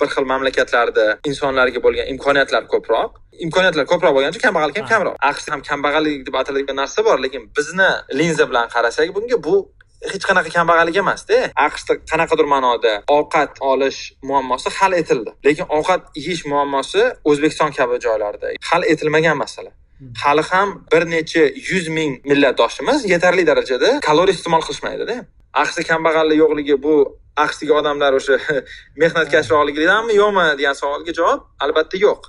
bir xil mamlakatlarda insonlarga bo'lgan imkoniyatlar ko'proq. Imkoniyatlar ko'proq bo'lgancha kambag'allik ham kamroq. Aqshda ham kambag'allik deb ataladigan narsa bor lekin bizni linza bilan qarasak bunga bu hech qanaqa kambag'allik emasda. Aqshda qanaqadir ma'noda ovqat olish muammosi hal etildi. Lekin ovqat yeyish muammosi o'zbekiston kabi joylarda hal etilmagan masala. Hmm. hali ham bir necha yuz ming millatdoshimiz yetarli darajada kaloriya iste'mol qilishmaydida. Aqshda kambag'allik yo'qligi bu aqshdagi odamlar o'sha mehnatkashroqligidanmi yo'qmi degan savolga javob albatta yo'q.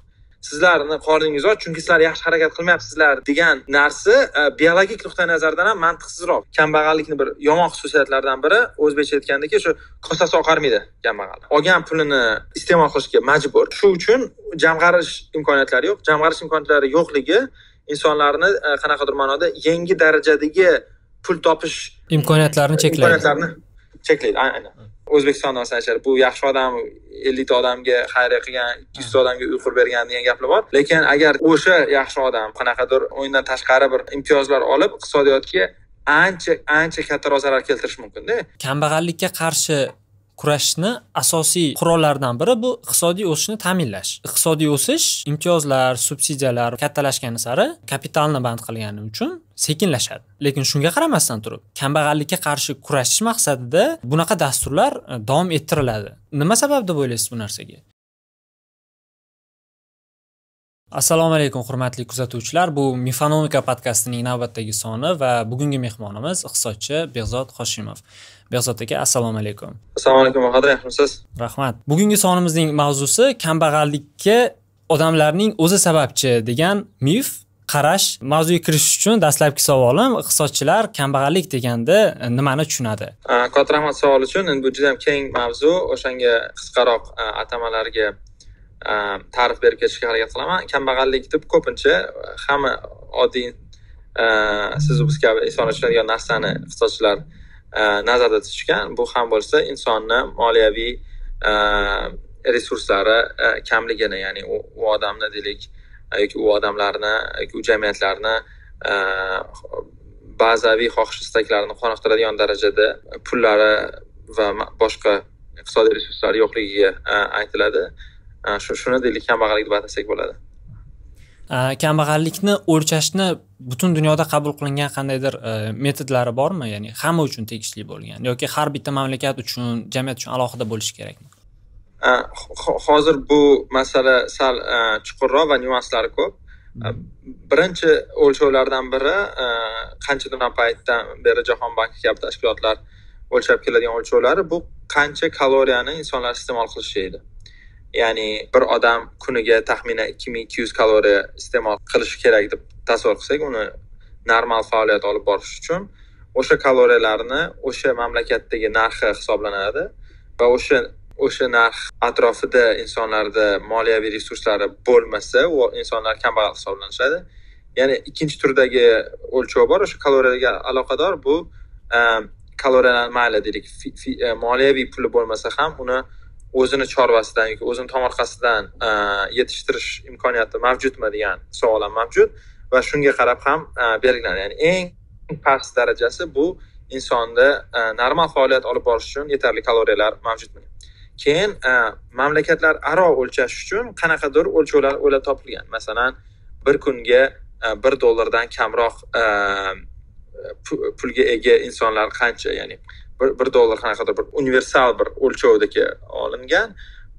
Sizlarni qorningiz och chunki sizlar yaxshi harakat qilmayapsizlar degan narsa e, biologik nuqtai nazardan ham mantiqsizroq. Kambag'allikni bir yomon xususiyatlaridan biri o'zbekcha aytgandaki shu kosasi oqarmaydi kambag'al olgan pulini iste'mol qilishga majbur. Shu uchun jamg'arish imkoniyatlari yo'q. Jamg'arish imkoniyatlari yo'qligi insonlarni e, qanaqadir ma'noda yangi darajadagi pul topish imkoniyatlarini cheklaydi. imkoniyatlarini cheklaydi. Aynan o'zbekistondan sanashadi bu yaxshi odam ellikta odamga xayriya qilgan ikki yuzta odamga uy qurib bergan degan gaplar bor. Lekin agar o'sha yaxshi odam qanaqadir o'yindan tashqari bir imtiyozlar olib iqtisodiyotga ancha ancha kattaroq zarar keltirishi mumkinda. Kambag'allikka qarshi kurashishni asosiy qurollaridan biri bu iqtisodiy o'sishni ta'minlash. Iqtisodiy o'sish imtiyozlar subsidiyalar kattalashgani sari kapitalni band qilgani uchun sekinlashadi. Lekin shunga qaramasdan turib kambag'allikka qarshi kurashish maqsadida bunaqa dasturlar e, davom ettiriladi. Nima sabab deb o'ylaysiz bu narsaga? Assalomu alaykum hurmatli kuzatuvchilar. Bu mifanomika podkastining navbatdagi soni va bugungi mehmonimiz iqtisodchi behzod hoshimov. Behzod aka assalomu alaykum. Assalomu alaykum bahodir yaxshimisiz rahmat. Bugungi sonimizning mavzusi kambag'allikka odamlarning o'zi sababchi degan mif qarash mavzuga kirish uchun dastlabki savolim iqtisodchilar kambag'allik deganda nimani tushunadi? Katta rahmat savol uchun endi bu juda yam keng mavzu. O'shanga qisqaroq atamalarga Э, ta'rif berib ketishga harakat qilaman. Kambag'allik deb ko'pincha hamma oddiy e, sizu biz kabi inson ishlaydigan narsani iqtisodchilar e, nazarda tutishgan bu ham bo'lsa insonni moliyaviy e, resurslari kamligini ya'ni u odamni deylik yoki u odamlarni yoki u jamiyatlarni bazaviy xohish istaklarini qoniqtiradigan darajada pullari va boshqa iqtisodiy resurslari yo'qligiga aytiladi. Shuni deylik kambag'allik deb atasak bo'ladi kambag'allikni o'lchashni butun dunyoda qabul qilingan qandaydir metodlari bormi? Ya'ni hamma uchun tegishli bo'lgan yoki har bitta mamlakat uchun jamiyat uchun alohida bo'lishi kerakmi? Hozir bu masala sal chuqurroq va nyuanslari ko'p. Birinchi o'lchovlardan biri qanchadan paytdan beri jahon banki kabi tashkilotlar o'lchab keladigan o'lchovlari? Bu qancha kaloriyani insonlar iste'mol qilishi edi ya'ni bir odam kuniga taxminan ikki ming ikki yuz kaloriya iste'mol qilishi kerak deb tasavvur qilsak uni normal faoliyat olib borish uchun o'sha kaloriyalarni o'sha mamlakatdagi narxi hisoblanadi va o'sha o'sha narx atrofida insonlarda moliyaviy resurslari bo'lmasa u insonlar kambag'al hisoblanishadi. Ya'ni ikkinchi turdagi o'lchov bor o'sha kaloriyaga aloqador. Bu ehm, kaloriyalar mayli deylik e, moliyaviy puli bo'lmasa ham uni o'zini chorvasidan yoki o'zini tomorqasidan e, yetishtirish imkoniyati mavjudmi degan savol ham mavjud. Va shunga qarab ham e, belgilanadi ya'ni eng past darajasi bu insonda e, normal faoliyat olib borish uchun yetarli kaloriyalar mavjudmi? Keyin mamlakatlar aro o'lchash uchun qanaqadir o'lchovlar o'ylab topilgan. Masalan bir kunga bir dollardan kamroq pulga ega insonlar qancha? Ya'ni bir, dollar qanaqadir bir universal bir o'lchovdagi olingan.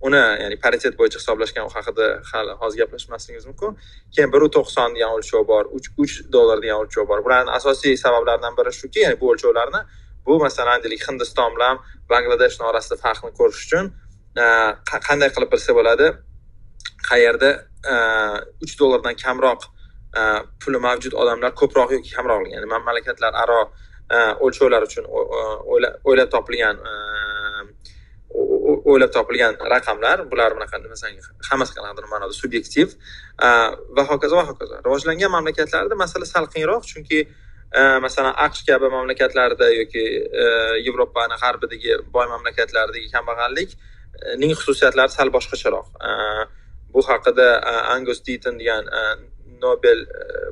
Uni ya'ni paritet bo'yicha hisoblashgan haqida hali hozir gaplashmasligimiz mumkin. Keyin bir to'qson degan o'lchov bor uch uch dollar degan o'lchov bor. Bularni asosiy sabablaridan biri shuki ya'ni bu o'lchovlarni bu masalan deylik hindiston bilan bangladeshni orasida farqni ko'rish uchun e, qanday qilib bilsa bo'ladi? Qayerda e, uch dollardan kamroq e, puli mavjud odamlar ko'proq yoki kamroq ya'ni mamlakatlar aro Э, o'lchovlar uchun o'ylab topilgan э, o'ylab topilgan raqamlar bular bunaqa masalan hammasi qanaqadir ma'noda subyektiv. Э, va hokazo va hokazo. Rivojlangan mamlakatlarda masala sal qiyinroq chunki masalan aqsh kabi mamlakatlarda yoki yevropani g'arbidagi boy mamlakatlardagi kambag'allikning e, xususiyatlari sal boshqacharoq. Bu haqida e, angus diton degan e, nobel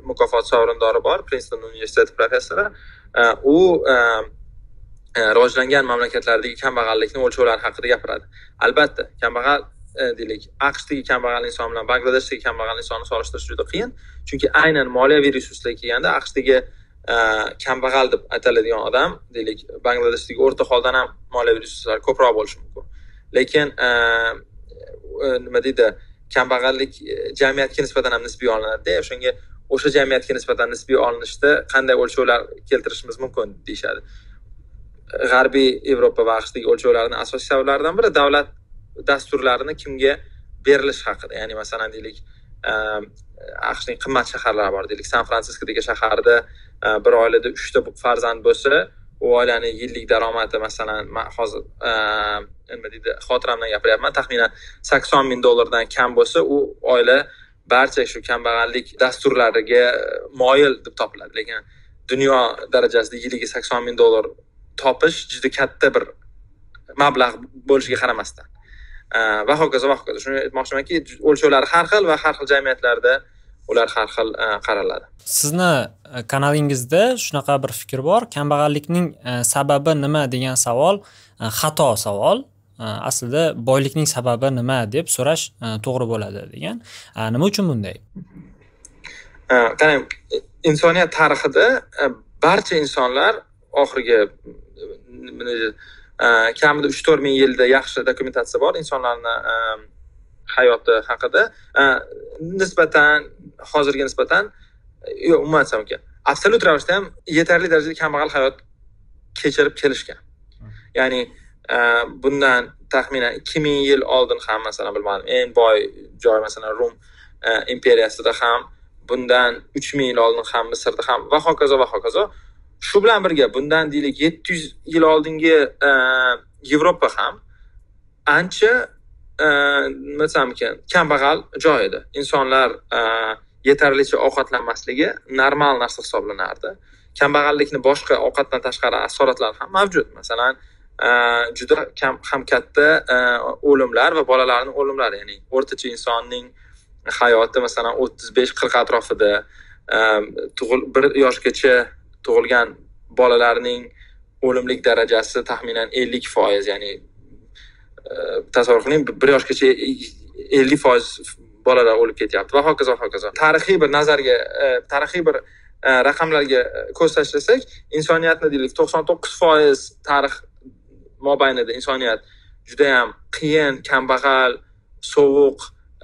mukofoti sovrindori bor prinston universiteti professori. Э, u э, э, rivojlangan mamlakatlardagi kambag'allikni o'lchovlari haqida gapiradi. Albatta kambag'al e, deylik aqshdagi kambag'al inson bilan bangladeshdagi kambag'al insonni solishtirish juda qiyin. Chunki aynan moliyaviy resurslarga kelganda aqshdagi e, kambag'al deb ataladigan odam deylik bangladeshdagi o'rta holdan ham moliyaviy resurslar ko'proq bo'lishi mumkin. Lekin e, nima deydi kambag'allik jamiyatga nisbatan ham nisbiy olinadida. O'shanga o'sha jamiyatga nisbatan nisbiy olinishda qanday o'lchovlar keltirishimiz mumkin deyishadi. G'arbiy yevropa va aqshdagi o'lchovlarni asosiy sabablaridan biri davlat dasturlarini kimga berilishi haqida. Ya'ni masalan deylik ehm, aqshning qimmat shaharlari bor deylik. San fransisko shaharda e, bir oilada uchta farzand bo'lsa u oilani yillik daromadi masalan man hozir ehm, nima deydi xotiramdan gapiryapman taxminan sakson ming dollardan kam bo'lsa u oila barcha shu kambag'allik dasturlariga e, moyil deb topiladi. Lekin dunyo darajasida yiliga sakson ming dollar topish juda katta bir mablag' bo'lishiga qaramasdan. E, va hokazo va hokazo. Shuni aytmoqchimanki o'lchovlari har xil va har xil jamiyatlarda ular har xil e, qaraladi. Sizni kanalingizda shunaqa bir fikr bor. Kambag'allikning sababi nima degan savol xato savol. Aslida boylikning sababi nima deb so'rash to'g'ri bo'ladi degan. Nima uchun bunday? Qarang insoniyat tarixida barcha insonlar oxirgi kamida uch to'rt ming yilda yaxshi dokumentatsiya bor insonlarni hayoti haqida. Nisbatan hozirga nisbatan yo'q umuman aytsam ekan absolyut ravishda ham yetarli darajada kambag'al hayot kechirib kelishgan. Ya'ni Э, bundan taxminan ikki ming yil oldin ham masalan bilmadim eng boy joy masalan rum e, imperiyasida ham bundan uch ming yil oldin ham misrda ham va hokazo va hokazo shu bilan birga bundan deylik yetti yuz yil oldingi e, yevropa ham ancha e, nima desam ekan kambag'al joy edi. Insonlar yetarlicha ovqatlanmasligi normal narsa hisoblanardi. Kambag'allikni boshqa ovqatdan tashqari asoratlari ham mavjud. Masalan Э, juda kam ham katta э, o'limlar va bolalarni o'limlari. Ya'ni o'rtacha insonning hayoti masalan o'ttiz besh qirq atrofida e, bir yoshgacha tug'ilgan bolalarning o'limlik darajasi taxminan ellik foiz. Ya'ni e, tasavvur qiling bir yoshgacha ellik foiz bolalar o'lib ketyapti. Va hokazo hokazo. Tarixiy bir nazarga e, tarixiy bir raqamlarga ko'z tashlasak insoniyatni deylik to'qson to'qqiz foiz tarix mobaynida insoniyat judayam qiyin kambag'al sovuq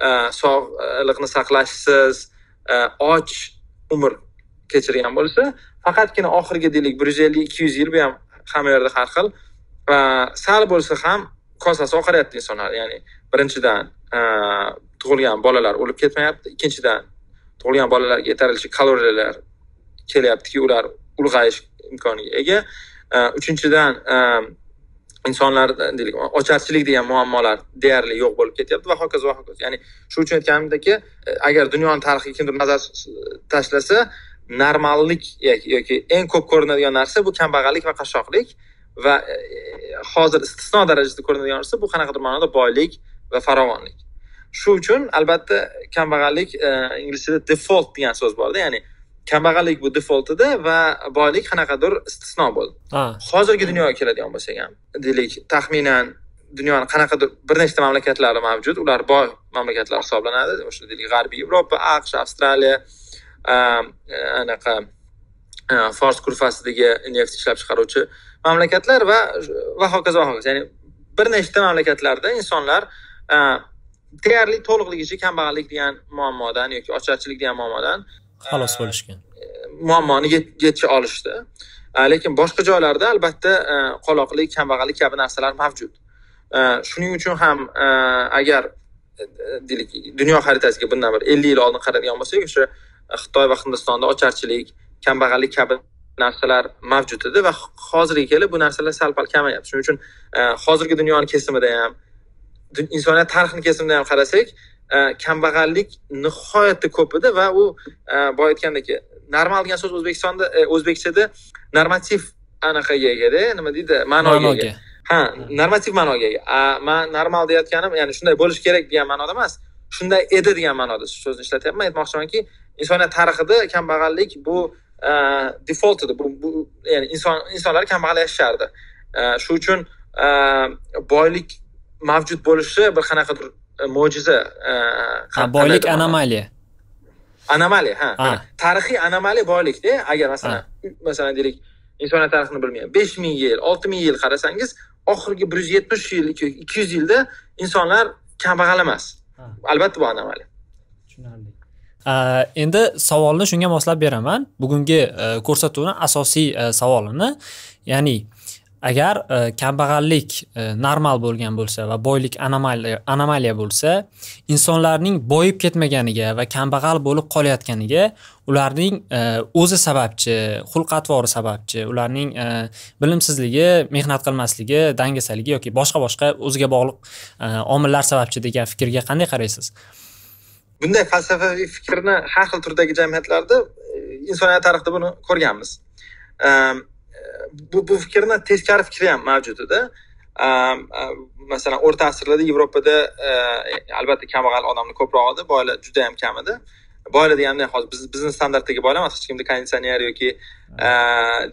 e, sog'liqni saqlashsiz e, och umr kechirgan bo'lsa faqatgina oxirgi deylik bir yuz ellik ikki yuz yil bu ham hamma yerda har xil va sal bo'lsa ham kosasi oqaryapti insonlar. Ya'ni birinchidan e, tug'ilgan bolalar o'lib ketmayapti ikkinchidan tug'ilgan bolalarga yetarlicha kaloriyalar kelyaptiki ular ulg'ayish imkoniga ega uchinchidan insonlar e, deylik ocharchilik degan muammolar deyarli yo'q bo'lib ketyapti va hokazo va hokazo. Ya'ni shu uchun aytganimdaki e, agar dunyoni tarixiga kimdir nazar e, tashlasa normallik yoki eng ko'p ko'rinadigan narsa bu kambag'allik va qashshoqlik va hozir istisno darajada ko'rinadigan narsa bu qanaqadir ma'noda boylik va farovonlik. Shu uchun albatta kambag'allik inglizchada default degan so'z borda ya'ni kambag'allik bu default edi va boylik qanaqadir istisno bo'ldi. Hozirgi dunyoga keladigan bo'lsak ham deylik taxminan dunyoni qanaqadir bir nechta mamlakatlari mavjud. Ular boy mamlakatlar hisoblanadi. O'sha deylik g'arbiy yevropa aqsh avstraliya anaqa fors kurfasidagi neft ishlab chiqaruvchi mamlakatlar va va hokazo va hokazo. Ya'ni bir nechta mamlakatlarda insonlar deyarli to'liqligicha kambag'allik degan muammodan yoki ocharchilik degan muammodan xalos bo'lishgan. Muammoni yechib olishdi. Lekin boshqa joylarda albatta qoloqlik kambag'allik kabi narsalar mavjud. Shuning uchun ham agar e, deylik dunyo xaritasiga bundan bir ellik yil oldin qaraydigan bo'lsak o'sha e, xitoy va hindistonda ocharchilik kambag'allik kabi narsalar mavjud edi va hozirga kelib bu narsalar sal pal kamayapti. Shuning uchun e, hozirgi dunyoni kesimida ham insoniyat tarixini kesimida ham qarasak kambag'allik nihoyatda ko'p edi va u e, boya aytgandek normal degan so'z o'zbekistonda o'zbekchada normativ anaqaga egada nima deydi? Ma'noga ega. Ha normativ ma'noga ega. Man normal deyayotganim ya'ni shunday bo'lishi kerak degan ma'noda emas. Shunday edi degan ma'noda so'zni ishlatyapman. Aytmoqchimanki insoniyat tarixida kambag'allik bu e, default edi. Bu, ya'ni inson insonlar kambag'al yashashardi e, shu uchun e, boylik mavjud bo'lishi bir qanaqadir mo'jiza ha boylik anomaliya. Anomaliya ha. Tarixiy anomaliya boylikda agar masalan masalan deylik insoniyat tarixini bilmayman besh ming yil olti ming yil qarasangiz oxirgi bir yuz yetmish yil ikki yuz yilda insonlar kambag'al emas. Albatta bu anomaliya tushunarli. Endi savolni shunga moslab beraman. Bugungi e, ko'rsatuvni asosiy e, savolini. Ya'ni agar e, kambag'allik e, normal bo'lgan bo'lsa va boylik anomaliya anomaliya bo'lsa insonlarning boyib ketmaganiga va kambag'al bo'lib qolayotganiga ularning e, o'zi sababchi xulq atvori sababchi ularning e, bilimsizligi mehnat qilmasligi dangasaligi yoki boshqa boshqa o'ziga bog'liq e, omillar sababchi degan fikrga qanday qaraysiz? Bunday falsafaviy fikrni har xil turdagi jamiyatlarda e, insoniyat tarixida buni ko'rganmiz. Ehm, bu bu fikrni teskari fikri ham mavjud edi. Masalan o'rta asrlarda yevropada e, albatta kambag'al odamlar ko'proq edi boylar juda yam kam edi. Boylar deganda hozir biz bizni standartdagi boylar emas hech kimda konditsioner yoki e,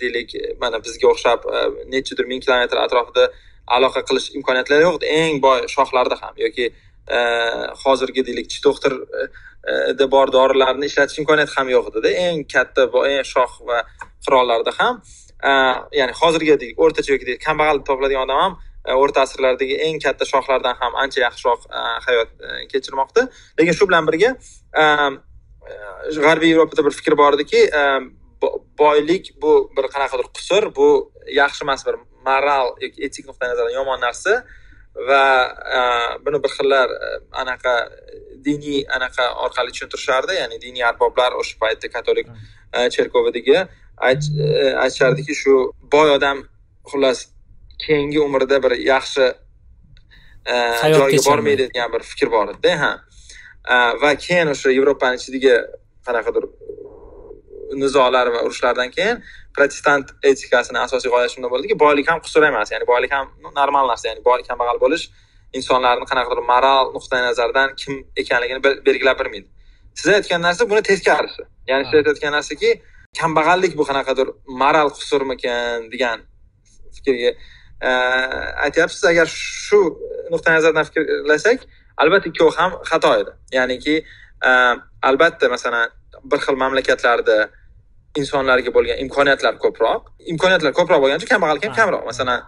deylik mana bizga o'xshab e, nechadir ming kilometr atrofida aloqa qilish imkoniyatlari yo'q edi. Eng boy shohlarda ham yoki Э, hozirgi deylik doktorda e, e, bor dorilarni ishlatish imkoniyati ham yo'q edida. Eng katta eng shoh va qirollarda ham e, ya'ni hozirgidek o'rtacha yoki kambag'al topiladigan odam ham o'rta asrlardagi eng katta shohlardan ham ancha yaxshiroq hayot kechirmoqda. Lekin shu bilan birga g'arbiy yevropada bir fikr bor ediki boylik bu bir qanaqadir qusur bu yaxshi emas bir moral yoki etik nuqtai nazardan yomon narsa. Va buni bir xillar anaqa diniy anaqa orqali tushuntirishardi ya'ni diniy arboblar o'sha paytda katolik cherkovidagi E, aytishardiki shu boy odam xullas keyingi umrida bir yaxshi e, joyga bormaydi degan bir fikr bor edida ha. Va keyin o'sha yevropani ichidagi qanaqadir nizolar va urushlardan keyin protestant etikasini asosiy g'oyasi shunda bo'ldiki boylik ham qusur emas. Ya'ni boylik ham normal narsa ya'ni boy kambag'al bo'lish insonlarni qanaqadir moral nuqtai nazardan kim ekanligini belgilab bermaydi. Siz aytgan narsa buni teskarisi ya'ni siz aytayotgan narsaki kambag'allik bu qanaqadir moral qusurmikan degan fikrga e, aytyapsiz. Agar shu nuqtai nazardan fikrlasak albatta ikkovi ham xato edi. Ya'niki e, albatta masalan bir xil mamlakatlarda insonlarga bo'lgan imkoniyatlar ko'proq. Imkoniyatlar ko'proq bo'lgani uchun kambag'allik ham kamroq. Masalan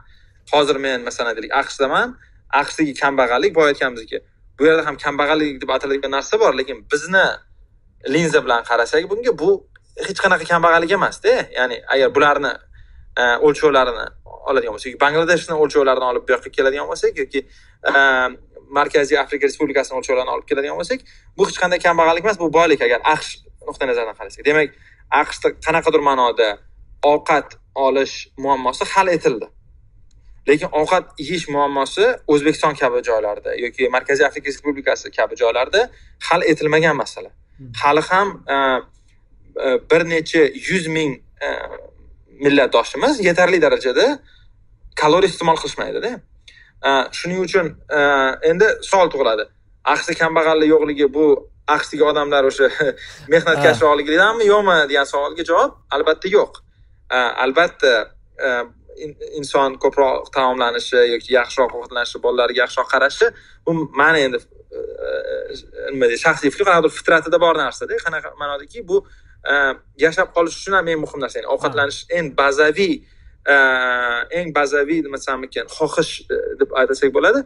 hozir men masalan deylik aqshdaman. Aqshdagi kambag'allik boya aytganimizdek bu yerda ham kambag'allik deb ataladigan narsa bor lekin bizni linza bilan qarasak bunga bu hech qanaqa kambag'allik emasda. Ya'ni agar bularni e, o'lchovlarini oladigan bo'lsak bangladeshni o'lchovlarini olib bu yoqqa keladigan bo'lsak yoki e, markaziy afrika respublikasini o'lchovlarini olib keladigan bo'lsak bu hech qanday kambag'allik emas. Bu boylik agar aqsh nuqtai nazaridan qarasak. Demak aqshda qanaqadir ma'noda ovqat olish muammosi hal etildi. Lekin ovqat yeyish muammosi o'zbekiston kabi joylarda yoki markaziy afrika respublikasi kabi joylarda hal etilmagan masala. Hmm. hali ham uh, bir necha yuz ming e, millatdoshimiz yetarli darajada kaloriya iste'mol qilishmaydida. E, shuning uchun e, endi savol tug'iladi. Aqshda kambag'allik yo'qligi bu aqshdagi odamlar o'sha mehnatkashroqligidanmi yo'qmi degan savolga javob albatta yo'q. Albatta inson ko'proq taomlanishi yoki yaxshiroq ovqatlanishi bolalariga yaxshiroq qarashi bu mani endi nima deydi shaxsiy fikrim qanaqadir fitratida bor narsada. Qanaqa ma'nodaki bu yashab qolish uchun ham eng muhim narsa. Ya'ni ovqatlanish eng bazaviy eng bazaviy nima desam ekan xohish e, deb aytasak bo'ladi.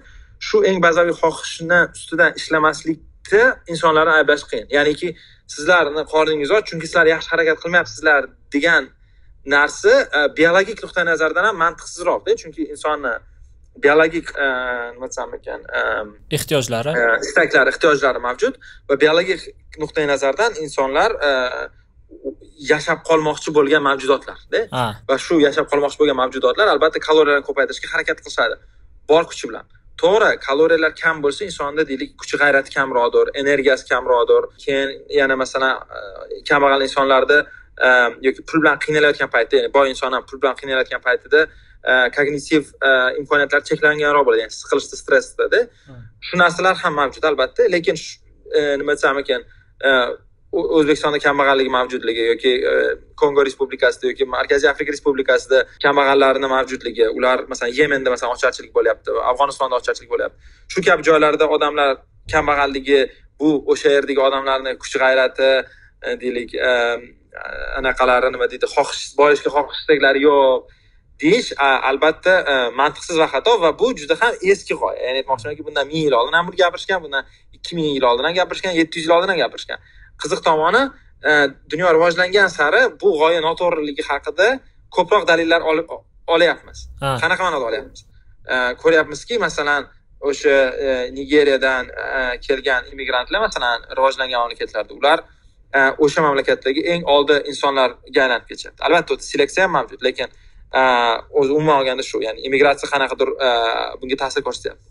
Shu eng bazaviy xohishni ustidan ishlamaslikda insonlarni ayblash qiyin. Ya'niki sizlarni qorningiz och chunki sizlar yaxshi harakat qilmayapsizlar degan narsa e, biologik nuqtai nazardan ham mantiqsizroqda. Chunki insonni biologik e, nima desam ekan ehtiyojlari. istaklari ehtiyojlari mavjud va biologik nuqtai nazardan insonlar yashab qolmoqchi bo'lgan mavjudotlarda. Va shu yashab qolmoqchi bo'lgan mavjudotlar albatta kaloriyalarni ko'paytirishga harakat qilishadi. Bor kuchi bilan to'g'ri kaloriyalar kam bo'lsa insonda deylik kuchi g'ayrati kamroqdir energiyasi kamroqdir keyin yana masalan e, kambag'al insonlarda e, yoki pul bilan qiynalayotgan paytda ya'ni boy inson ham pul bilan qiynalayotgan paytida e, kognitiv imkoniyatlar cheklanganroq bo'ladi ya'ni siqilishda stressdada. Shu narsalar ham mavjud albatta lekin nima desam ekan o'zbekistonda kambag'allik mavjudligi yoki e, kongo respublikasida yoki markaziy afrika respublikasida kambag'allarni mavjudligi ular masalan yemenda masalan ocharchilik bo'lyapti afg'onistonda ocharchilik bo'lyapti. Shu kabi joylarda odamlar kambag'alligi bu o'sha yerdagi odamlarni kuch g'ayrati e, deylik e, anaqalari nima deydi xohish boyishga xohishlaklari yo'q deyish albatta mantiqsiz va xato va bu juda ham eski g'oya. Ya'ni aytmoqchimanki bundan ming yil oldin ham gapirishgan bundan ikki ming yil oldin ham gapirishgan yetti yuz yil oldin ham gapirishgan. Qiziq tomoni dunyo rivojlangan sari bu g'oya noto'g'riligi haqida ko'proq dalillar olib olyapmiz. Qanaqa ma'noda olyapmiz? Ko'ryapmizki masalan o'sha nigeriyadan kelgan immigrantlar masalan rivojlangan mamlakatlarda ular o'sha mamlakatdagi eng oldi insonlarga aylanib ketyapti. Albatta seleksiya ham mavjud lekin o'zi umuman olganda shu ya'ni immigratsiya qanaqadir bunga ta'sir ko'rsatyapti.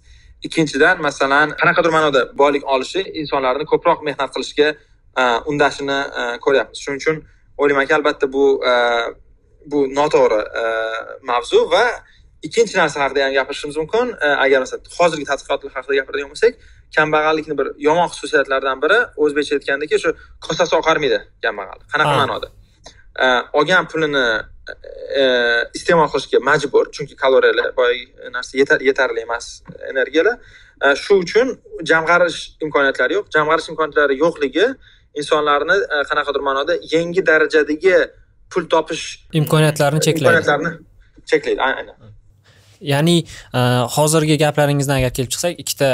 Ikkinchidan masalan qanaqadir ma'noda boylik olishi insonlarni ko'proq mehnat qilishga undashini ko'ryapmiz. Shuning uchun o'ylaymanki albatta bu bu noto'g'ri mavzu va ikkinchi narsa haqida ham gapirishimiz mumkin. Agar masalan hozirgi tadqiqotlar haqida gapiradigan bo'lsak kambag'allikni bir yomon xususiyatlaridan biri o'zbekcha aytgandaki shu kosasi oqarmaydi kambag'al. Qanaqa ma'noda? Olgan pulini iste'mol qilishga majbur chunki kaloriyalar boyagi narsa yetarli emas energiyalar. Shu uchun jamg'arish imkoniyatlari yo'q. Jamg'arish imkoniyatlari yo'qligi insonlarni qanaqadir ma'noda yangi darajadagi pul topish imkoniyatlarini cheklaydi. imkoniyatlarini cheklaydi aynan ya'ni hozirgi gaplaringizdan agar kelib chiqsak ikkita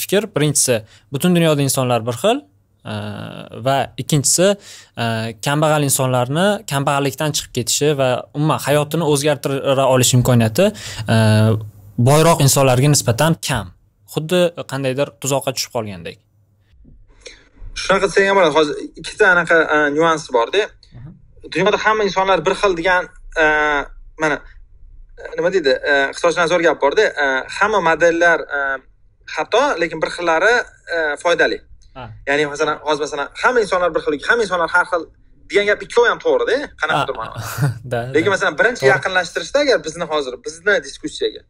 fikr. Birinchisi butun dunyoda insonlar bir xil va ikkinchisi kambag'al insonlarni kambag'allikdan chiqib ketishi va umuman hayotini o'zgartira olish imkoniyati boyroq insonlarga nisbatan kam. Xuddi qandaydir tuzoqqa tushib qolgandek shunaqa desak ham bo'ladi. Hozir ikkita anaqa nyuans borda. Dunyoda hamma insonlar bir xil degan mana nima deydi iqtisodchilarni zo'r gap borda. Hamma modellar xato lekin bir xillari foydali. Ya'ni masalan hozir masalan hamma insonlar bir xil hamma insonlar har xil degan gap ikkovi ham to'g'rida qanaqadir ma'noda. Lekin masalan birinchi yaqinlashtirishda agar bizni hozir bizni diskussiyaga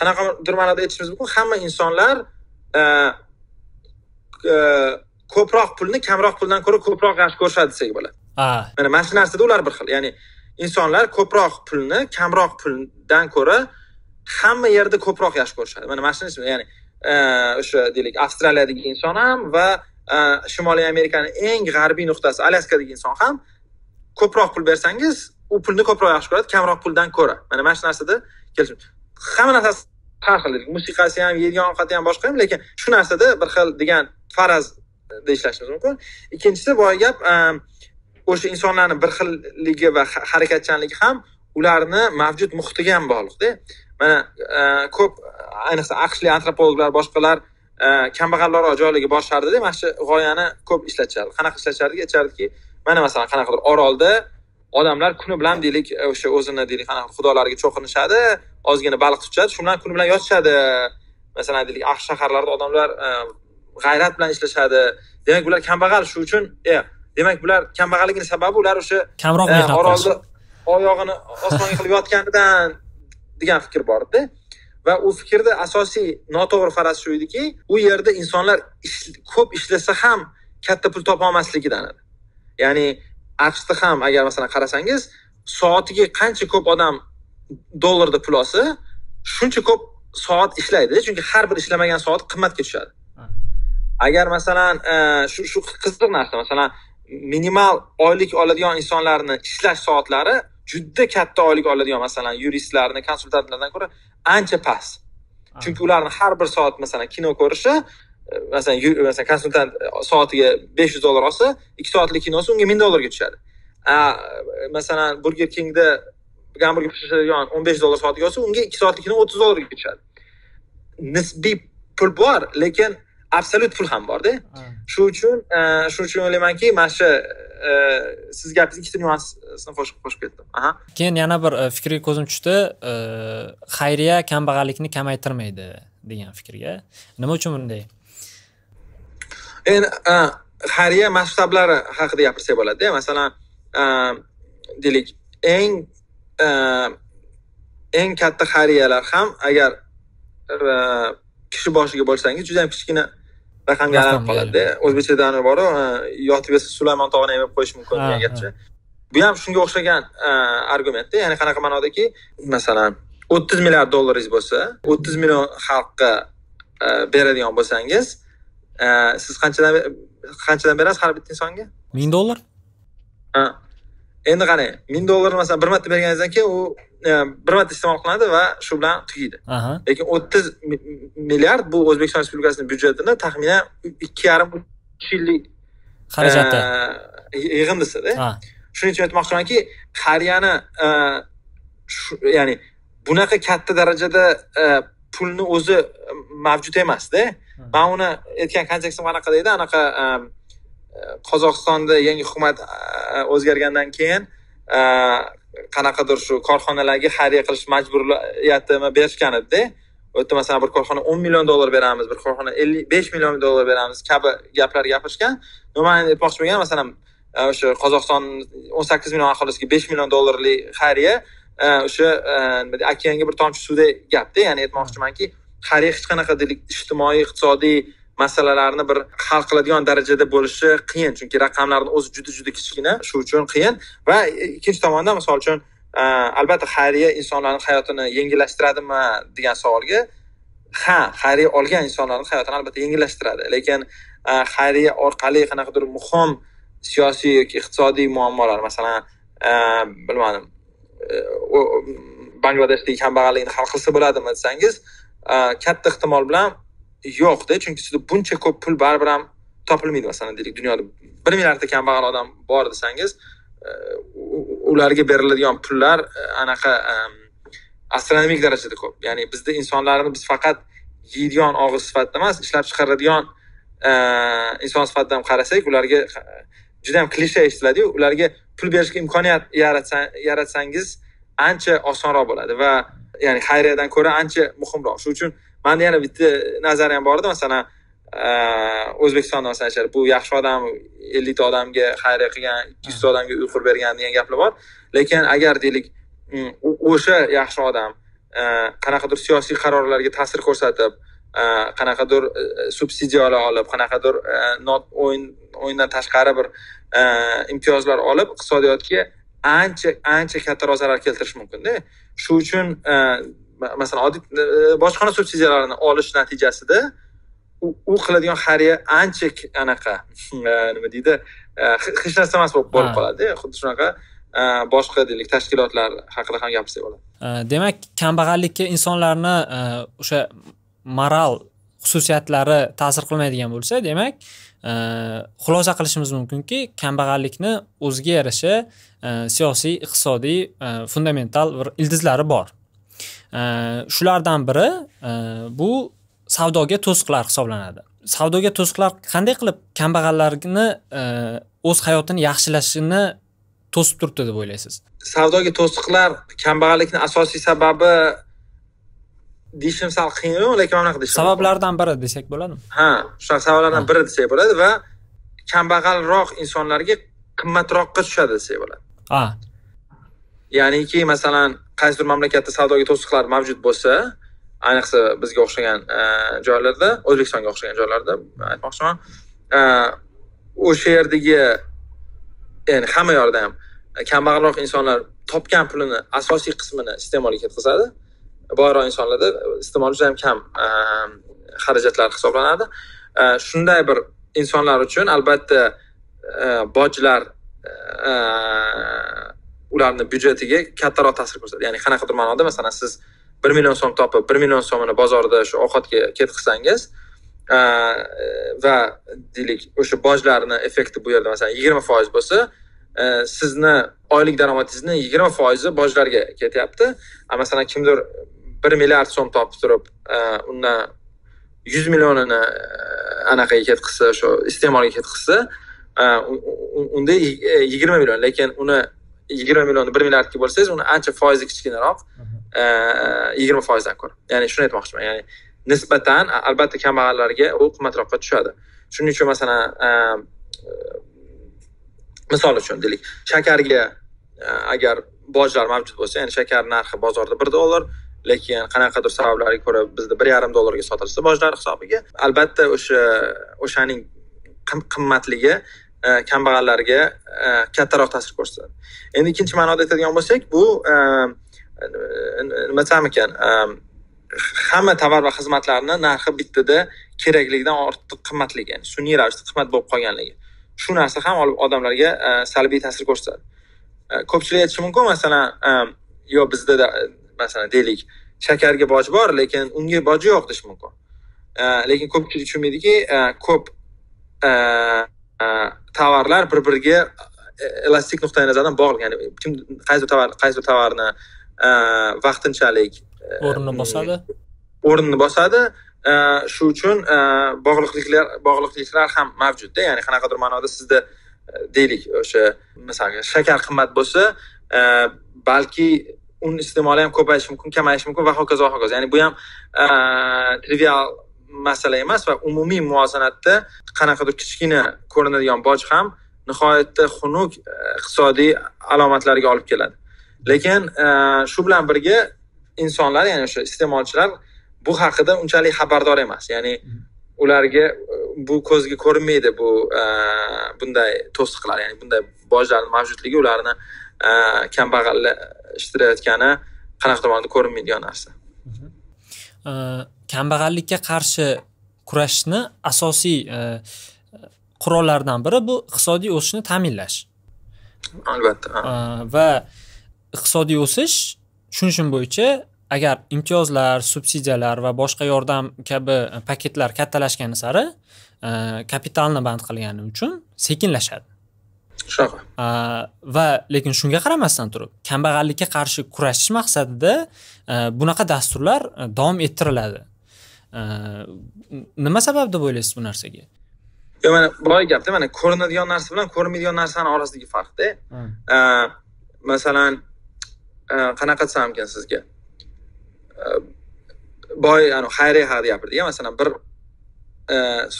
qanaqadir ma'noda aytishimiz mumkin hamma insonlar ko'proq pulni kamroq puldan ko'ra ko'proq yaxshi ko'rishadi desak bo'ladi. Mana mana shu narsada ular bir xil. Ya'ni insonlar ko'proq pulni kamroq puldan ko'ra hamma yerda ko'proq yaxshi ko'rishadi. Mana mana shuni ya'ni o'sha deylik avstraliyadagi inson ham va shimoliy amerikani eng g'arbiy nuqtasi alyaskadagi inson ham ko'proq pul bersangiz u pulni ko'proq yaxshi ko'radi kamroq puldan ko'ra. Mana mana shu narsada kelishib hamma narsasi har xil musiqasi ham yeydigan ovqati ham boshqa ham lekin shu narsada bir xil degan farazda ishlashimiz mumkin. Ikkinchisi boyagi gap e, o'sha insonlarni bir xilligi va harakatchanligi ham ularni mavjud muhitiga ham bog'liqda mana e, ko'p ayniqsa aqshli antropologlar boshqalar e, kambag'allar joylarga borishardida mana shu g'oyani ko'p ishlatishardi qanaqa ishlatishardi aytishardiki mana masalan qanaqadir orolda odamlar kuni bilan deylik o'sha o'zini deylik qanaqa xudolariga cho'qinishadi ozgina baliq tutishadi shu bilan kuni bilan yotishadi. Masalan deylik aqsh shaharlarida odamlar g'ayrat bilan ishlashadi. Demak ular kambag'al shu uchun demak bular kambag'alligini sababi ular o'sha kamroq orolda oyog'ini osmonga qilib yotganidan degan fikr bor edi va u fikrda asosiy noto'g'ri faraz shu ediki u yerda insonlar ko'p ishlasa ham katta pul topolmasligidan edi. Ya'ni aqshda ham agar masalan qarasangiz soatiga qancha ko'p odam dollarda pul olsa shuncha ko'p soat ishlaydi chunki har bir ishlamagan soat qimmatga tushadi agar masalan shu shu qiziq narsa masalan minimal oylik oladigan insonlarni ishlash soatlari juda katta oylik oladigan masalan yuristlarni konsultantlardan ko'ra ancha past. Chunki ularni har bir soat masalan kino ko'rishi masalan masalan konsultant soatiga besh yuz dollar olsa ikki soatlik kinosi unga ming dollarga tushadi. Masalan burger kingda gamburger pishiradigan o'n besh dollar soatiga olsa unga ikki soatlik kino o'ttiz dollarga tushadi. Nisbiy pul bor lekin absolyut pul ham borda. Shu uchun shuning uchun o'ylaymanki mana shu siz gapingiz ikkita nyuansni qo'shib qo'shib ketdim. Aha. Keyin yana bir fikrga ko'zim tushdi. Xayriya kambag'allikni kamaytirmaydi degan fikrga. Nima uchun bunday? Endi xayriya masshtablari haqida gapirsak bo'ladida. Masalan deylik eng eng katta xayriyalar ham agar kishi boshiga bo'lsangiz juda yam kichkina raqamga aylanib qoladida o'zbekchada boru yotib yesa sulaymon tog'ini emib qo'yish mumkin degan gapcha bu ham shunga o'xshagan argumentda. Ya'ni qanaqa ma'nodaki masalan o'ttiz milliard dollaringiz bo'lsa o'ttiz million xalqqa beradigan bo'lsangiz siz qanchadan qanchadan berasiz har bitta insonga? Ming dollar. Endi qarang ming dollarni masalan bir marta berganingizdan keyin u bir marta iste'mol qilinadi va shu bilan tugaydi. Lekin o'ttiz milliard bu o'zbekiston respublikasini byudjetini taxminan ikki yarim uch yillik xarajati. e, yig'indisida. Shuning uchun aytmoqchimanki qariyani e, ya'ni bunaqa katta darajada pulni o'zi mavjud emasda. Man uni aytgan kontekstim qanaqa deydi anaqa qozog'istonda yangi hukumat o'zgargandan keyin qanaqadir shu korxonalarga xayriya qilish majburiyatini berishgan edida u yerda masalan bir korxona o'n million dollar beramiz bir korxona ellik besh million dollar beramiz kabi gaplar gapirishgan. Nima aytmoqchi bo'lgan masalan e, o'sha qozog'iston o'n sakkiz million aholisiga besh million dollarlik xayriya e, o'sha e, nima deydi okeanga bir tomchi suvdek gapda. Ya'ni aytmoqchimanki xayriya hech qanaqa ijtimoiy iqtisodiy masalalarni bir hal qiladigan darajada bo'lishi qiyin. Chunki raqamlarni o'zi juda juda kichkina. Shu uchun qiyin. Va e, ikkinchi tomondan misol uchun e, albatta xayriya insonlarni hayotini yengillashtiradimi degan savolga ha xayriya olgan insonlarni hayotini albatta yengillashtiradi. Lekin e, xayriya orqali qanaqadir muhim siyosiy yoki iqtisodiy muammolar masalan bilmadim bangladeshdagi kambag'allikni hal qilsa bo'ladimi desangiz katta ehtimol bilan yo'qda chunki sizda buncha ko'p pul baribir ham topilmaydi masalan deylik dunyoda bir milliardta kambag'al odam bor desangiz e, ularga beriladigan pullar e, anaqa astronomik darajada ko'p. Ya'ni bizda insonlarni biz faqat yeydigan og'iz sifatida emas ishlab chiqaradigan e, inson sifatida ham qarasak ularga juda ham klishe eshitiladiyu ularga pul berishga imkoniyat yaratsangiz ancha osonroq bo'ladi va ya'ni xayriyadan ko'ra ancha muhimroq. Shuning uchun manda yana bitta nazariyam bor edi masalan e, o'zbekistonda masalan bu yaxshi odam ellikta odamga xayriya qilgan ikki yuzta odamga uy qurib bergan degan gaplar bor. Lekin agar deylik mm, o'sha yaxshi odam e, qanaqadir siyosiy qarorlarga ta'sir ko'rsatib e, qanaqadir subsidiyalar olib qanaqadir o'yin o'yindan tashqari bir imtiyozlar olib iqtisodiyotga ancha ancha kattaroq zarar keltirishi mumkinda. Shu uchun masalan oddiy e, bojxona subsidiyalarini olish natijasida u qiladigan xayriya ancha anaqa. E, nima deydi? E, hech narsa emas bo'lib qoladi xuddi shunaqa boshqa deylik tashkilotlar haqida ham gapirsak bo'ladi. Demak kambag'allikka insonlarni o'sha moral xususiyatlari ta'sir qilmaydigan bo'lsa demak xulosa qilishimiz mumkinki kambag'allikni o'ziga yarasha siyosiy iqtisodiy fundamental bir ildizlari bor shulardan biri e, bu savdoga to'siqlar hisoblanadi. Savdoga to'siqlar qanday qilib kambag'allarni e, o'z hayotini yaxshilashini to'sib turibdi deb o'ylaysiz? Savdoga to'siqlar kambag'allikni asosiy sababi deyishim sal qiyinmi lekin mana bunaqa sabablardan biri desak bo'ladimi? Ha shunaqa sabablardan biri desak bo'ladi va kambag'alroq insonlarga qimmatroqqa tushadi desak bo'ladi. Ha ya'niki masalan qaysidir mamlakatda savdoga to'siqlar mavjud bo'lsa ayniqsa bizga o'xshagan e, joylarda o'zbekistonga o'xshagan joylarda aytmoqchiman e, o'sha yerdagi ya'ni hamma yoqda ham kambag'alroq insonlar topgan pulini asosiy qismini iste'molga ketkazadi boyroq insonlarda iste'mol juda ham kam e, xarajatlar hisoblanadi. Shunday bir insonlar uchun albatta bojlar ularni byudjetiga kattaroq ta'sir ko'rsatadi. Ya'ni qanaqadir ma'noda masalan siz bir million so'm topib bir million so'mini bozorda shu ovqatga ketqizsangiz va deylik o'sha bojlarni effekti bu yerda masalan yigirma foiz bo'lsa e, sizni oylik daromadingizni yigirma foizi bojlarga ketyapti. Masalan kimdir bir milliard so'm topib turib e, undan yuz millionini e, anaqaga ketqizsa shu iste'molga ketqizsa unda yigirma million lekin uni yigirma millionni bir milliardga bo'lsangiz uni ancha foizi kichkinaroq yigirma foizdan ko'ra. Ya'ni shuni aytmoqchiman ya'ni nisbatan albatta kambag'allarga u qimmatroqqa tushadi. Shuning uchun masalan misol uchun deylik shakarga agar bojlar mavjud bo'lsa ya'ni shakar narxi bozorda bir dollar lekin qanaqadir sabablarga ko'ra bizda bir yarim dollarga sotilsa bojlar hisobiga albatta o'sha o'shaning qimmatligi E, kambag'allarga e, kattaroq ta'sir ko'rsatadi. Endi ikkinchi ma'noda aytadigan bo'lsak bu e, nima desam ekan hamma tovar va xizmatlarni narxi bittada kerakligidan ortiq qimmatligi ya'ni sun'iy ravishda qimmat bo'lib qolganligi. Shu narsa ham odamlarga salbiy ta'sir ko'rsatadi. Ko'pchilik aytishi mumkin masalan yo bizda masalan deylik shakarga boj bor lekin unga boji yo'q deyish mumkin. Lekin ko'pchilik tushunmaydiki ko'p tovarlar bir biriga elastik nuqtai nazardan bog'liq ya'ni kim qaysi tovar qaysi tovarni vaqtinchalik o'rnini bosadi o'rnini bosadi shu uchun bog'liqliklar bog'liqliklar ham mavjudda ya'ni qanaqadir ma'noda sizda deylik o'sha masalan shakar qimmat bo'lsa balki uni iste'moli ham ko'payishi mumkin kamayishi mumkin va hokazo va hokazo ya'ni bu ham trivial masala emas va umumiy muvozanatda qanaqadir kichkina ko'rinadigan boj ham nihoyatda xunuk e, iqtisodiy alomatlarga olib keladi. Lekin e, shu bilan birga insonlar ya'ni o'sha iste'molchilar bu haqida unchalik xabardor emas. Ya'ni ularga e, bu ko'zga ko'rinmaydi bu bunday to'siqlar ya'ni bunday bojlarni mavjudligi ularni kambag'allashtirayotgani qanaqadir ma'noda ko'rinmaydigan narsa. Kambag'allikka qarshi kurashishni asosiy qurollardan biri bu iqtisodiy o'sishni ta'minlash. Albatta. Va iqtisodiy o'sish tushunishim bo'yicha agar imtiyozlar subsidiyalar va boshqa yordam kabi paketlar kattalashgani sari kapitalni band qilgani uchun sekinlashadi shunaqa. Va lekin shunga qaramasdan turib kambag'allikka qarshi kurashish maqsadida bunaqa dasturlar davom ettiriladi. Nima sabab deb o'ylaysiz bu narsaga? Yo'q mana boya gapda mana ko'rinadigan narsa bilan ko'rinmaydigan narsani orasidagi farqda. Masalan qanaqa desam ekan sizga? Boy xayriya haqida gapirdik masalan bir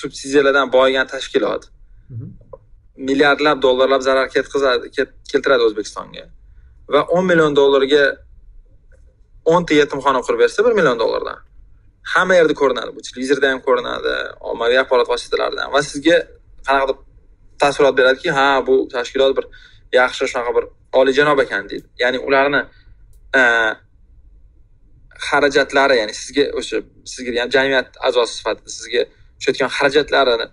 subsidiyalardan boyigan tashkilot milliardlab dollarlab zarar ketkazadi keltiradi o'zbekistonga. Va o'n million dollarga o'nta yetimxona qurib bersa bir million dollardan. Hamma yerda ko'rinadi bu. Televizorda ham ko'rinadi ommaviy axborot vositalarida ham. Va sizga qanaqadir taassurot beradiki ha bu tashkilot bir yaxshi shunaqa bir olijanob ekan deydi. Ya'ni ularni e, xarajatlari ya'ni sizga o'sha sizga ham jamiyat a'zosi sifatida sizga tushayotgan xarajatlarini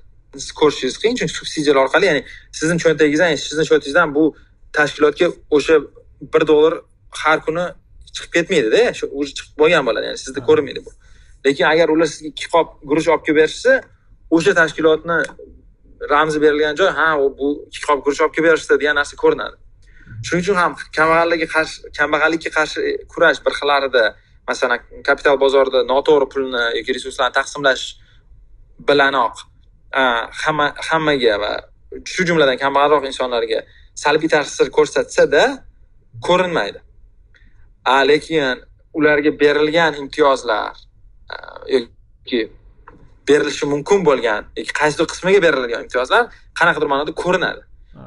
ko'rishingiz qiyin chunki subsidiyalar orqali ya'ni sizni cho'ntagingizdan sizni cho'ntagingizdan bu tashkilotga o'sha bir dollar har kuni chiqib ketmaydida уже chiqib bo'lgan bo'ladi ya'ni sizda ko'rinmaydi bu. Lekin agar ular sizga ikki qop guruch olib kelib berishsa o'sha tashkilotni ramzi berilgan joy ha bu ikki qop guruch olib kelib berishdi degan narsa ko'rinadi. Shuning uchun ham kambag'allikka qarshi kambag'allikka qarshi kurash bir xillarida masalan kapital bozorida noto'g'ri pulni yoki resurslarni taqsimlash bilanoq hamma hammaga va shu jumladan kambag'alroq insonlarga salbiy ta'sir ko'rsatsada ko'rinmaydi. Lekin ularga berilgan imtiyozlar yoki berilishi mumkin bo'lgan yoki qaysidir qismiga beriladigan imtiyozlar qanaqadir ma'noda ko'rinadi.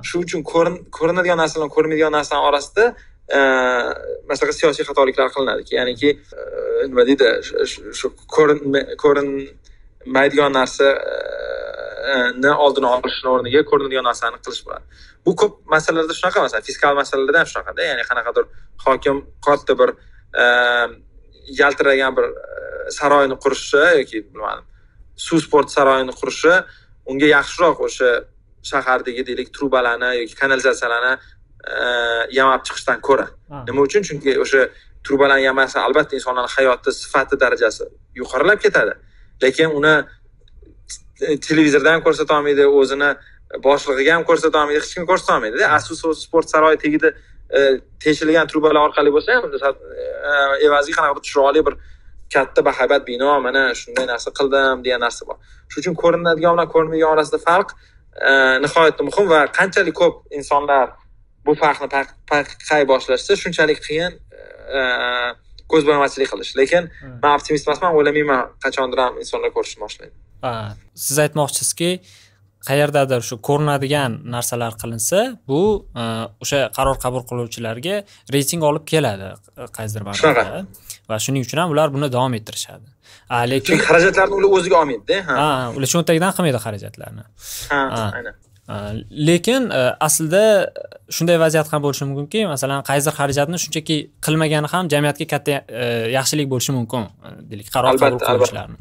Shu uchun ko'rinadigan narsa bilan ko'rinmaydigan narsani orasida masalan siyosiy xatoliklar qilinadiki ya'niki nima deydi shu ko'rinmaydigan narsani oldini olishni o'rniga ko'rinadigan narsani qilish bo'ladi. Bu ko'p masalalarda shunaqa masalan fiskal masalalarda ham shunaqada ya'ni qanaqadir hokim katta bir yaltiragan bir saroyni qurishi yoki bilmadim suv sport saroyini qurishi unga yaxshiroq o'sha shahardagi deylik trubalarni yoki kanalizatsiyalarni yamab chiqishdan ko'ra. Nima uchun? Chunki o'sha trubalarni yamasa albatta insonlarni hayoti sifati darajasi yuqorilab ketadi. Lekin uni televizorda ham ko'rsata olmaydi o'zini boshlig'iga ham ko'rsata olmaydi hech kim ko'rsata olmaydida asus sport saroyi tagida teshilgan trubalar orqali bo'lsa ham evaziga qanaqadir chiroyli bir katta bahaybat bino mana shunday narsa qildim degan narsa bor. Shuning uchun ko'rinadigan bilan ko'rinmaydigan orasida farq nihoyatda muhim va qanchalik ko'p insonlar bu farqni payqay boshlashsa shunchalik qiyin ko'zbo'yamachilik qilish. Lekin man optimist emasman o'ylamayman qachondir ham insonlar ko'rishni boshlaydi siz aytmoqchisizki qayerdadir shu ko'rinadigan narsalar qilinsa bu o'sha qaror qabul qiluvchilarga reyting olib keladi qaysidir shunaqa. va shuning uchun ham ular buni davom ettirishadi. Lekin chunki xarajatlarni ular o'ziga olmaydida ha. Ular cho'ntagidan qilmaydi xarajatlarni. Ha aynan. Lekin aslida shunday vaziyat ham bo'lishi mumkinki masalan qaysidir xarajatni shunchaki qilmagani ham jamiyatga katta yaxshilik bo'lishi mumkin deylik qaror qabul qiluvchilarni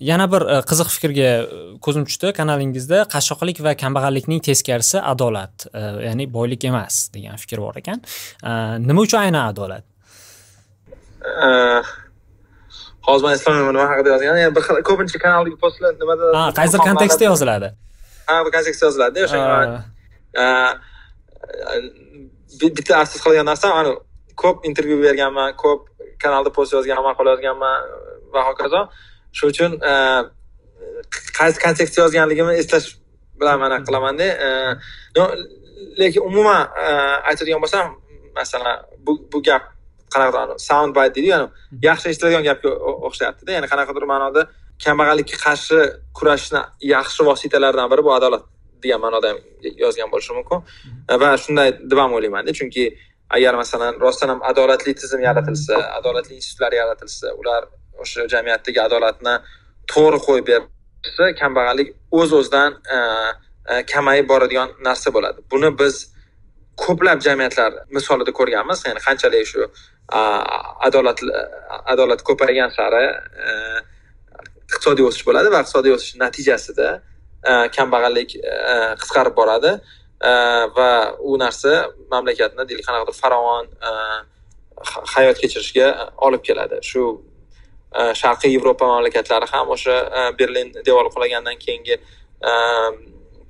yana bir e, qiziq fikrga e, ko'zim tushdi. Kanalingizda qashshoqlik va kambag'allikning teskarisi adolat e, ya'ni boylik emas degan fikr bor ekan. Nima uchun aynan adolat? Hozir man eslolmayman nima haqida yozgan yani bir xil ko'pincha kanaldagi postlar nimada ha qaysidir kontekstda yoziladi. Ha bu kontekstda yoziladi o'sha bitta afsus qilgan narsam ani ko'p intervyu berganman ko'p kanalda post yozganman maqola yozganman va hokazo shuning uchun e, qaysi kontekstda yozganligimni eslash bilan mana qilamanda e, lekin umuman e, aytadigan bo'lsam masalan bu bu gap qanaqadir sound bite deydiyu ya'ni yaxshi eshitiladigan gapga o'xshayaptida. Ya'ni qanaqadir ma'noda kambag'allikka qarshi kurashishni yaxshi vositalaridan biri bu adolat degan ma'noda ham yozgan bo'lishi mumkin. Va shunday deb ham o'ylaymanda chunki agar masalan rostdan ham adolatli tizim yaratilsa adolatli institutlar yaratilsa ular o'sha jamiyatdagi adolatni to'g'ri qo'yib bersa kambag'allik o'z o'zidan e, e, kamayib boradigan narsa bo'ladi. Buni biz ko'plab jamiyatlar misolida ko'rganmiz. Ya'ni qanchalik shu adolat adolat ko'paygan sari e, iqtisodiy o'sish bo'ladi va iqtisodiy o'sish natijasida kambag'allik qisqarib boradi. Va u narsa mamlakatni deylik qanaqadir farovon hayot kechirishga olib keladi. Shu sharqiy yevropa mamlakatlari ham o'sha berlin devori qulagandan keyingi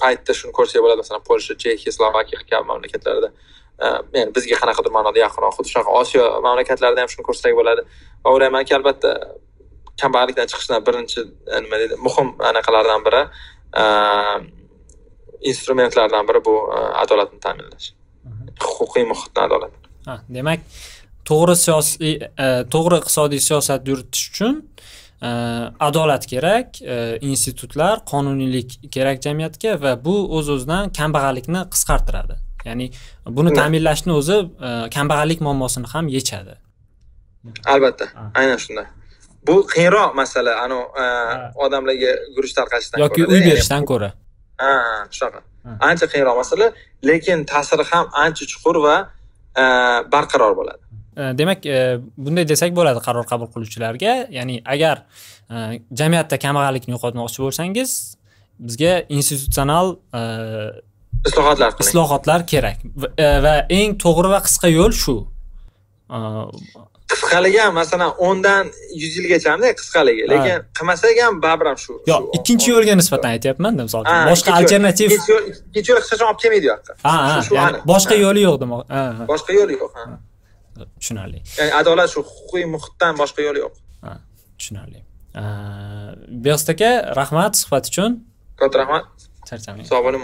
paytda shuni ko'rsak bo'ladi. Masalan polsha chexiya slovakiya kabi mamlakatlarda ya'ni bizga qanaqadir ma'noda yaqinroq xuddi shunaqa osiyo mamlakatlarida ham shuni ko'rsak bo'ladi. Va o'ylaymanki albatta kambag'allikdan chiqishdan birinchi nima deydi muhim anaqalardan biri instrumentlardan biri bu e, adolatni ta'minlash. Huquqiy muhitni adolat. Demak to'g'ri siyosiy e, to'g'ri iqtisodiy siyosat yuritish uchun e, adolat kerak institutlar qonuniylik kerak jamiyatga va bu o'z o'zidan kambag'allikni qisqartiradi. Ya'ni buni ta'minlashni o'zi kambag'allik muammosini ham yechadi. Albatta aynan shunday. Bu qiyinroq masala anavi odamlarga guruch tarqatishdan yoki uy berishdan ko'ra. Ha shunaqa. Ancha qiyinroq masala lekin ta'siri ham ancha chuqur va e, barqaror bo'ladi. e, demak e, bunday desak bo'ladi qaror qabul qiluvchilarga. Ya'ni agar jamiyatda kambag'allikni yo'qotmoqchi bo'lsangiz bizga institutsional islohotlar islohotlar kerak. Va eng to'g'ri va qisqa yo'l shu. Qisqaligi ham masalan o'ndan yuz yilgachamda qisqaligi lekin qilmasak ham baribir ham shu yo'q ikkinchi yo'lga nisbatan aytyapmanda misol uchun boshqa alternativ ikkinchi yo'l hech qachon olib kelmaydi u yoqqa ha boshqa yo'li yo'q demoqchi boshqa yo'li yo'q tushunarli. Ya'ni adolat shu huquqiy muhitdan boshqa yo'li yo'q. Tushunarli. Behzod aka rahmat suhbat uchun. Katta rahmat. Charchamang sog' bo'ling